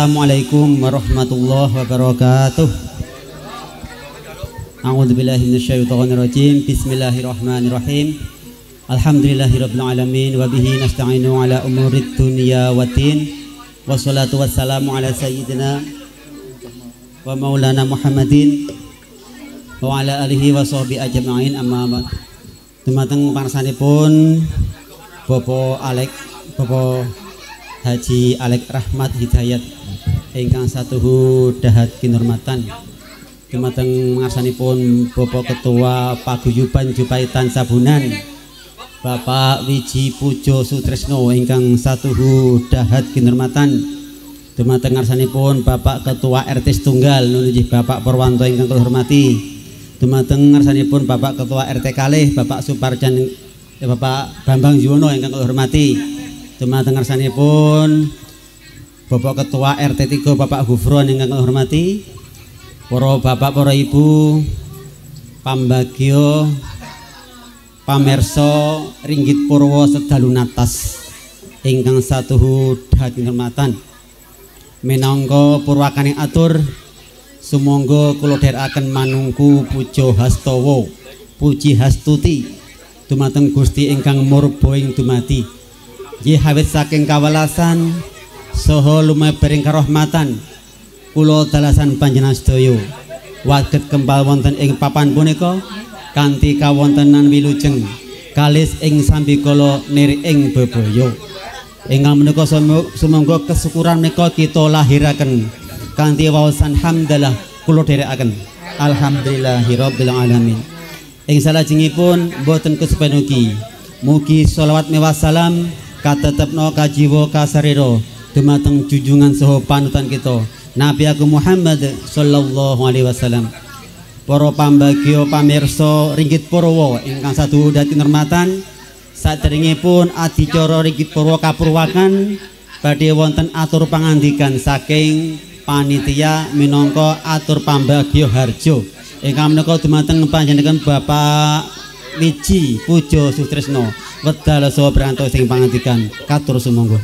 Assalamualaikum warahmatullahi wabarakatuh. A'udzu billahi minasyaitonir rajim. Bismillahirrahmanirrahim. Alhamdulillahirabbil alamin wa bihi nasta'inu ala umurid dunya waddin. Wassalatu wassalamu ala sayyidina wa maulana Muhammadin wa ala alihi wa sahbihi ajma'in amma ba'd. Dumateng pangarsanipun Bapak Alek, Bapak Haji Alek Rahmat Hidayat ingkang satuhu dahat kinurmatan. Dumateng ngarsanipun Bapak Ketua Paguyuban Jupaitan Sabunan Bapak Wiji Pujo Sutresno ingkang satuhu dahat kinurmatan. Dumateng ngarsanipun Bapak Ketua RT Tunggal nunuji Bapak Purwanto ingkang kula hormati. Dumateng ngarsanipun Bapak Ketua RT Kalih Bapak Suparjan eh, Bapak Bambang Yuwono ingkang kula hormati Dumateng ngarsanipun Bapak Ketua RT 3 Bapak Gufron ingkang kula hormati, para bapak, para ibu, pambagio, pamerso ringgit purwo sedalu natas ingkang satuhu dhateng hormatan. Minangka purwakaning atur sumangga kula dherekaken manungku puja hastawa, puji hastuti dumateng Gusti ingkang murba ing dumati. Hawit saking kawelasan saha lumebering karahmatan kula dalasan panjenengan sedaya. Waget kempal wonten ing papan punika kanthi kawontenan wilujeng kalis ing sambikala nir ing bebaya ingkang menika sumangga kesyukuran menika kita lahiraken. Kanthi wawasan hamdalah kula dherekaken. Alhamdulillahirabbil alamin. Ing salajengipun boten kesepenugi mugi selawat mewah salam katetepno kajiwa kasariro. Dumateng junjungan saha panutan kita. Nabi Agung Muhammad sallallahu alaihi wasallam. Para pambagio pamirsa ringgit purwa ingkang satu dadi hormatan pun adicara ringgit purwa kapurwakan badhe wonten atur pangandikan saking panitia minangka atur pambagio harjo. Ingkang menika dumateng panjenengan Bapak Wiji Pujo Sutresno wedal saha pranto sing pangandikan. Katur sumangga.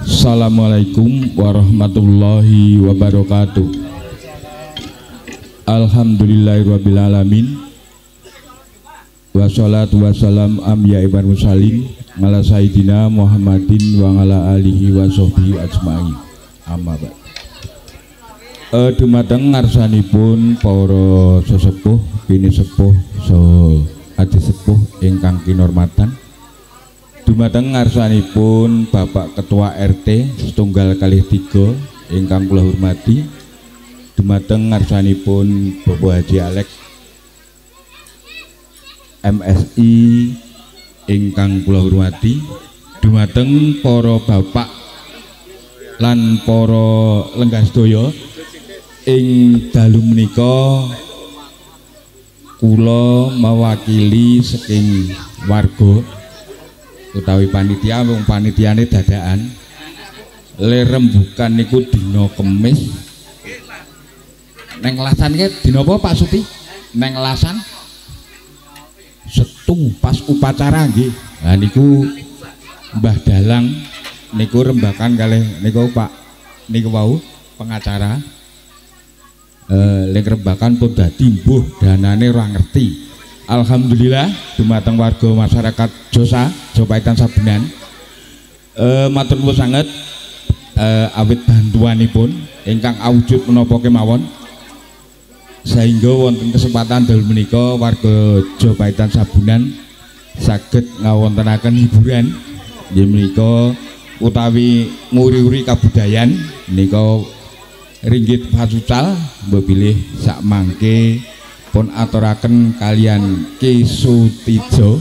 Assalamualaikum warahmatullahi wabarakatuh Alhamdulillahirrabbilalamin. Wassalatu wassalam amya ibar musalim Ngala sayyidina Muhammadin wa ngala alihi wa sohbihi ajma'in. Amma ba'd. Uh, Dumateng ngarsanipun para sesepuh Bini sepuh so adi sepuh ingkang kinormatan. Dumateng ngarsanipun Bapak Ketua RT setunggal kali tiga ingkang kula hormati dumateng ngarsanipun Bapak Haji Alek MSI ingkang kula hormati. Dumateng para bapak lan para lenggah sedaya ing dalu menika kula mewakili saking warga utawi panitia. Wong panitiane dadakan. Le rembukan niku dina kemis neng lasan ke dina apa Pak Suti? Neng lasan. Setu pas upacara nggih. Nah niku Mbah Dalang niku rembakan kalih niku Pak. Niku wau pengacara. Eh lek rembakan pun dadi mbuh danane ora ngerti. Alhamdulillah dumateng warga masyarakat Josa Jopaitan Sabenan. E, matur nuwun sanget e, awit bantuanipun ingkang awujud menapa kemawon sehingga wonten kesempatan dalu menika warga Jopaitan Sabunan saged ngawontenaken hiburan. Nggih menika utawi nguri-uri kabudayan menika ringgit pasucal mbok bilih sak mangke pun aturaken kalian Ki Sutijo.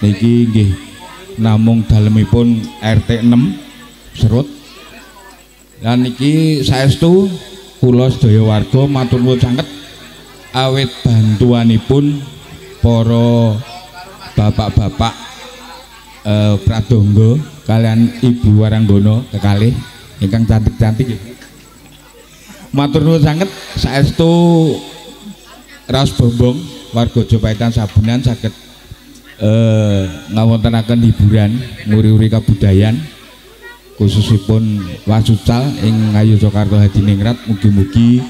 Niki nggih namung dalemipun RT 6 Serut. Lan iki saestu kula sedaya warga matur nuwun sanget awit bantuanipun para bapak-bapak eh, pradonga kalian Ibu Waranggono kekalih ingkang cantik-cantik nggih. Matur nuwun sanget saestu Raos Bombong warga Jopaitan Sabunan saged eh ngawontenaken hiburan nguri-uri kabudayan khususipun wasucal ing Ngayogyakarta Hadiningrat mugi-mugi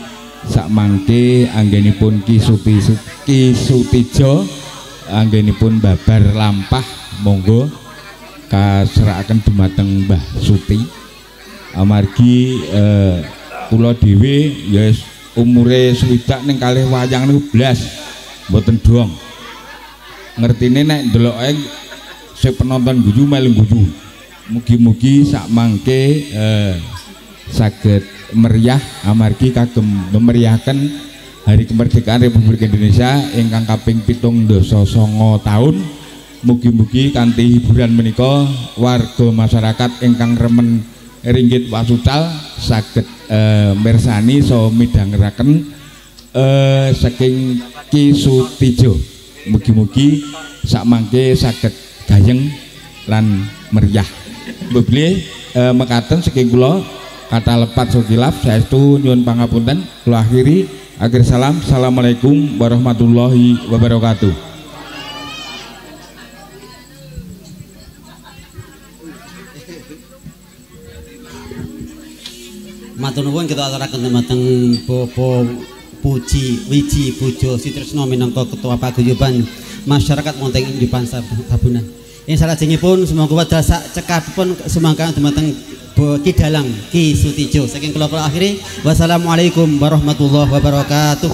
sak mangke anggenipun Ki Suti Ki Sutijo anggenipun babar lampah monggo kaserakaken dumateng Mbah Suti amargi eh, kula dhewe ya wis umure swidak ning kalih wayang niku blas mboten dong ngertine nek ndeloke sing penonton guyu melu guyu. Mugi-mugi sak mangke eh, saged meriah amargi kagem memeriahkan Hari Kemerdekaan Republik Indonesia ingkang kaping pitung doso songo tahun mugi-mugi kanthi hiburan menika warga masyarakat ingkang remen ringgit wasucal saged eh, mirsani so midhangeraken eh, saking Ki Sutijo. Mugi-mugi sak mangke saged gayeng lan meriah. Mbokle eh, mekaten saking kula kata lepat sukilaf saestu nyuwun pangapunten. Kula akhiri. Akhir salam. Assalamualaikum warahmatullahi wabarakatuh. Matur nuwun kita aturaken dumateng Bapak Puji Wiji Pujo Sitresno minangka Ketua Paguyuban Masyarakat Monteng di Pansa Sabunan. Ing salajengipun semoga wedal sak cekapipun sumangga dumateng Bo Ki Dalang Ki Sutijo. Saking kula akhiri wassalamualaikum warahmatullahi wabarakatuh.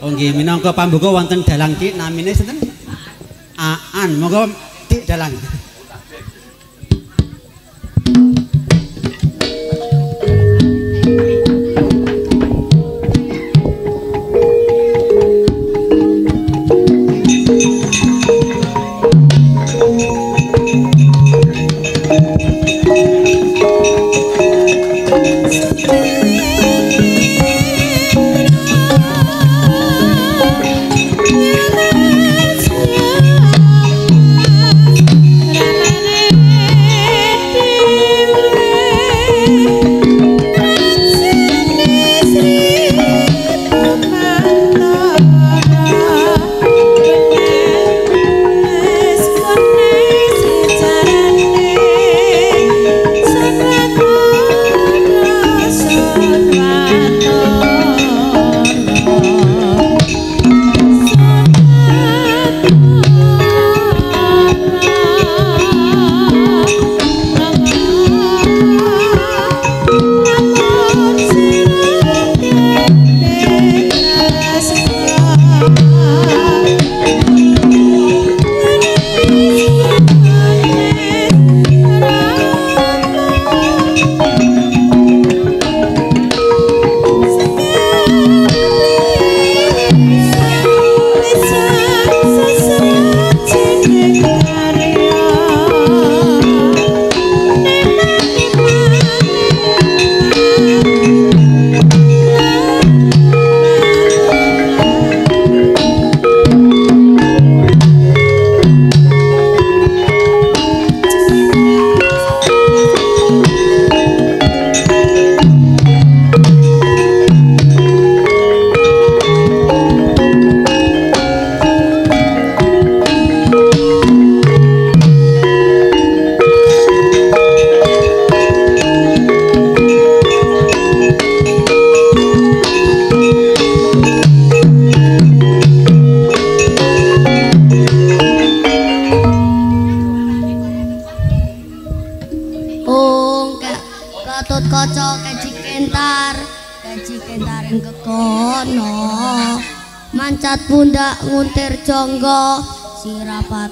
Oh nggih minangka pambuka wonten dalang Ki namine sinten? Aan. Monggo Dik Dalang.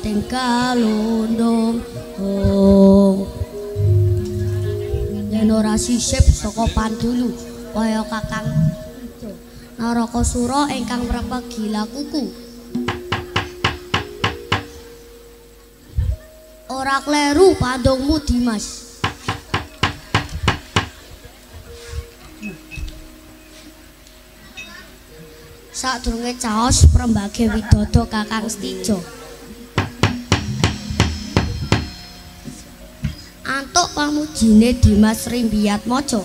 Sirapating kalundung Ung yen ora sisip saka pandulu kaya kakang Naraka Sura ingkang mrepeg gila kuku ora kleru pandungmu Dimas. Sadurunge caos Prembage Widodo Kakang Stijo. Pamujine Dimas Rimbiat Mojo.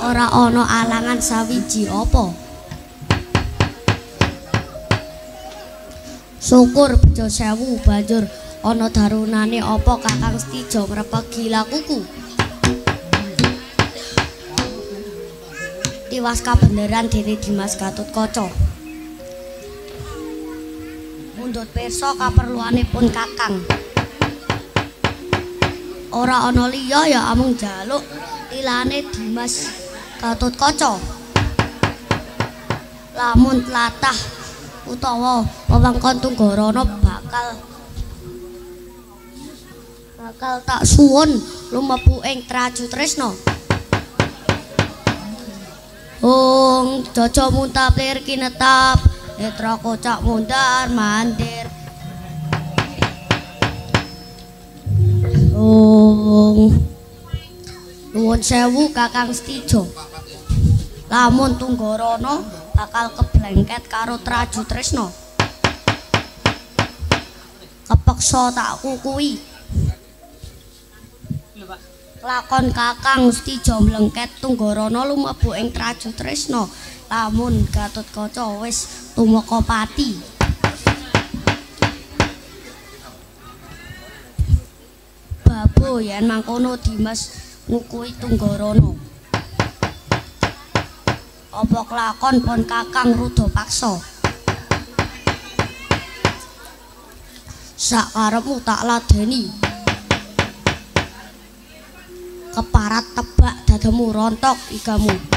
Ora ana alangan sawiji apa. Syukur bejo sewu banjur ana darunane apa Kakang Stijo ngrepegi lakuku. Tiwas kabeneran dene Dimas Gatut Kaca. Mundut pirsa kaperluanipun Kakang. Ora ana liya ya amung jaluk tilane Dimas Gatut Kaca. Lamun tlatah utawa wewengkon Tunggarana bakal bakal tak suwun lumebu ing Traju Tresna. Ong jaja muntaplir kinetap netra kocak mundar mandir Ong Nuwun sewu Kakang Stijo. Lamun Tunggarana bakal keblengket karo Traju Tresna Kepeksa tak kukui. Lakon Kakang Stijo mlengket Tunggarana lumebu ing Traju Tresna lamun Gatut Kaca wis tumeka pati Babo yen mangkono Dimas ngukui Tunggarana Apa kelakon pon Kakang Rudha paksa? Sak karepmu tak ladeni. Keparat tebak dadamu rontok igamu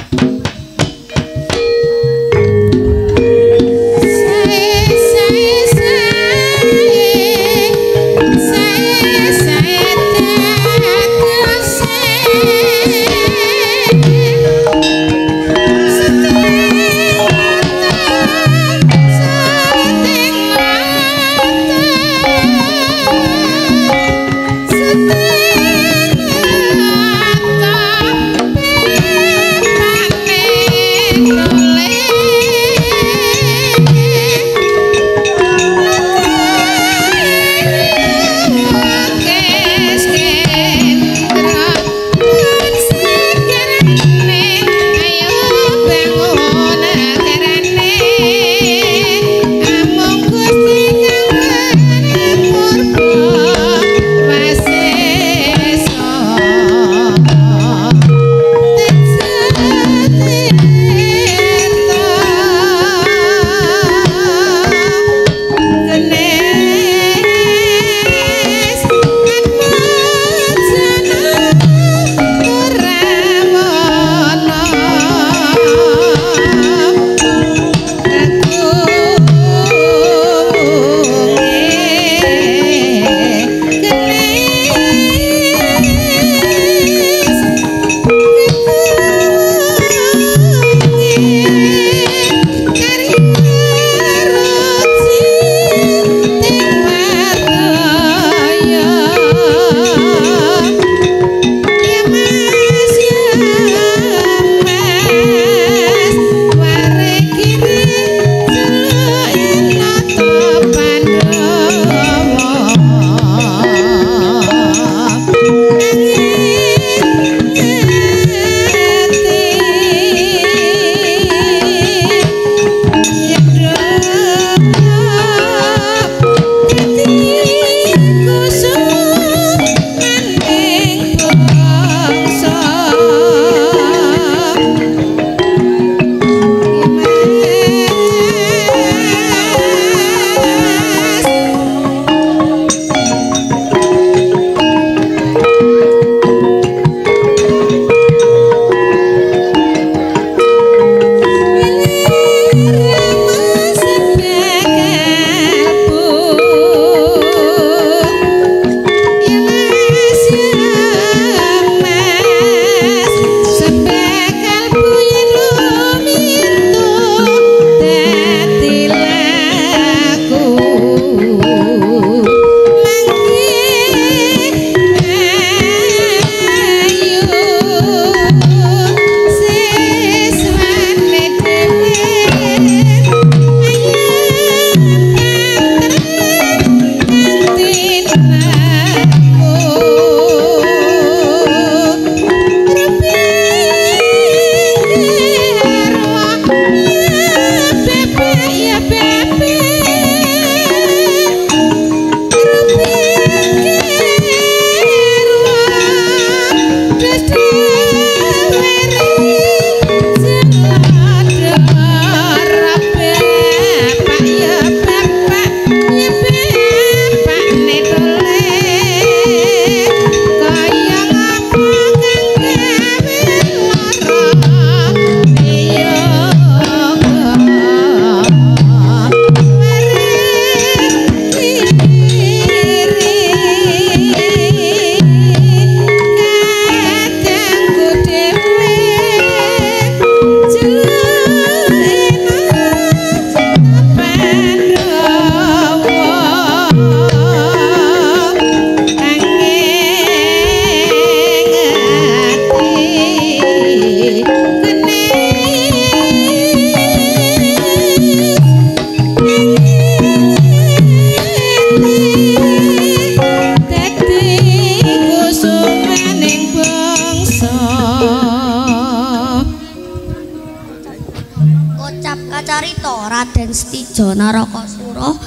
Raden Stijo Narakasura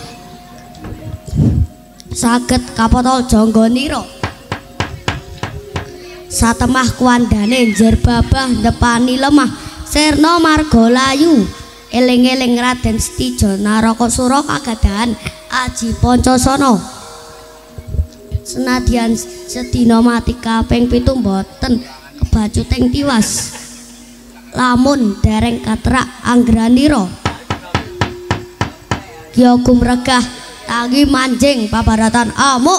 saged kapotol jangganira. Satemah kuandane njer babah ndepani lemah Sirna Margalayu eling-eling Raden Stijo Narakasura kagadahan Aji Pancasana. Senadyan sedina mati kaping pitu boten kebacuting tiwas. lamun dereng katrak anggranira Kya gumregah tangi manjing pabaratan amuk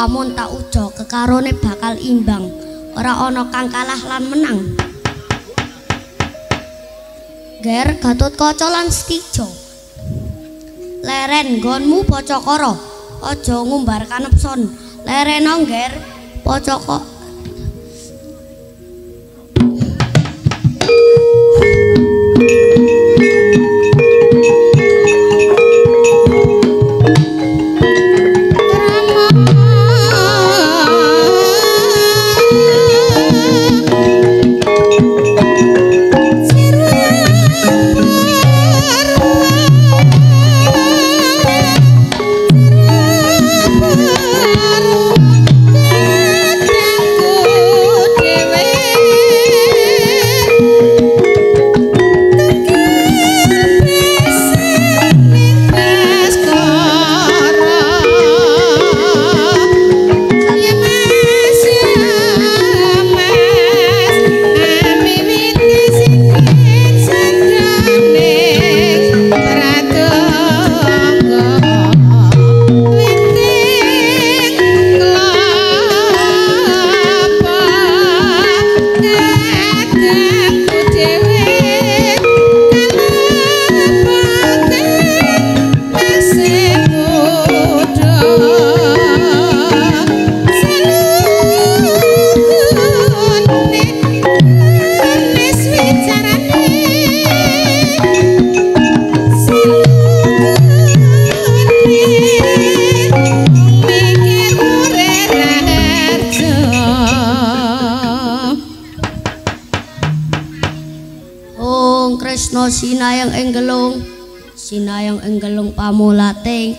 lamun tak uja kekarone bakal imbang. Ora ana kang kalah lan menang. Ger Gatut Kaca lan Stijo Leren nggonmu Pacakara. Aja ngumbar kanepson. Lerena Ger. Pacaka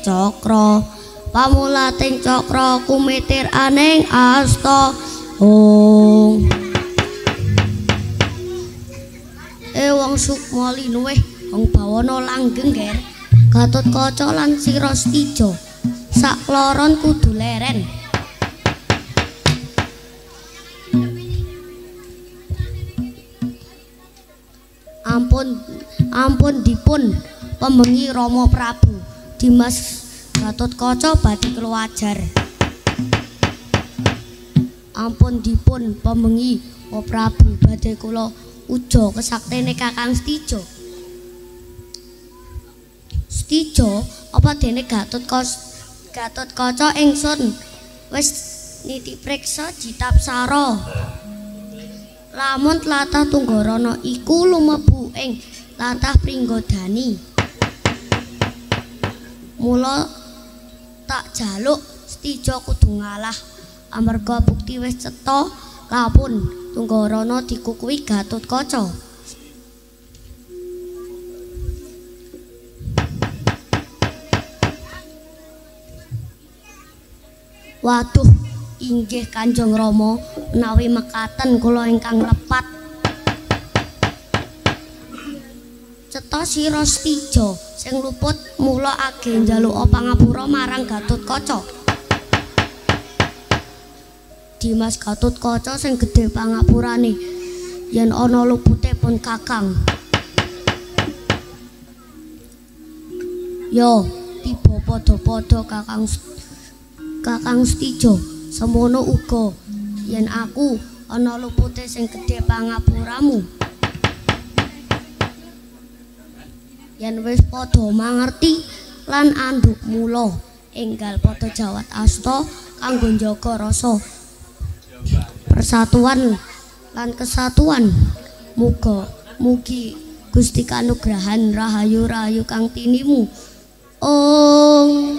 cakra pamulating cakra kumitir aning asta. Ong Eh wong sukma linuwih wong bawana langgeng ger Gatut Kaca lan Sira Stijo sakloron kudu leren. Ampun ampun dipun pembengi Rama Prabu Dimas Gatotkaca badhe keluajar ampun dipun pembengi O Prabu badhe kula uja kesaktene Kakang Stijo Stijo apa dene Gatotkaca Gatotkaca ingsun wis niti priksa jitap saro lamun tlatah tunggarana iku lumebu ing latah pringgodani mula tak jaluk Stijo kudu ngalah amarga bukti wis cetha lapun tunggarana dikukuhi Gatotkaca Waduh, inggih Kanjeng Rama, menawi mekaten kula ingkang lepat. Cetha sira Stijo sing luput mula age njaluk pangapura marang Gatotkaca. Dimas Gatotkaca sing gedhe pangapurane yen ana lupute pun Kakang. Yo, tiba padha-padha Kakang Kakang Stijo, semono uga yen aku ana lupute sing gedhe pangapuramu. Yen wis padha mangerti lan anduk mula enggal padha jawat asta kanggo njaga rasa persatuan lan kesatuan. Muga mugi Gusti kanugrahan rahayu rahayu kang tinimu. Oh